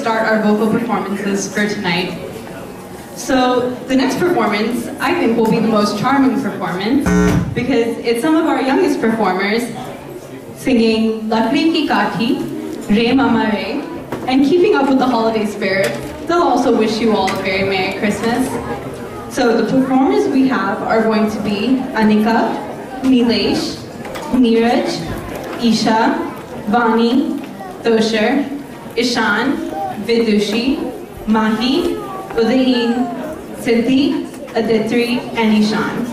start our vocal performances for tonight. So the next performance, I think, will be the most charming performance because it's some of our youngest performers singing Lakri Ki Kathi, Re Mama Re, and keeping up with the holiday spirit, they'll also wish you all a very Merry Christmas. So the performers we have are going to be Anika, Nilesh, Neeraj, Isha, Vani, Doshar, Ishan, Vidushi, Mahi, Udain, Siddhi, Aditri, and Ishan.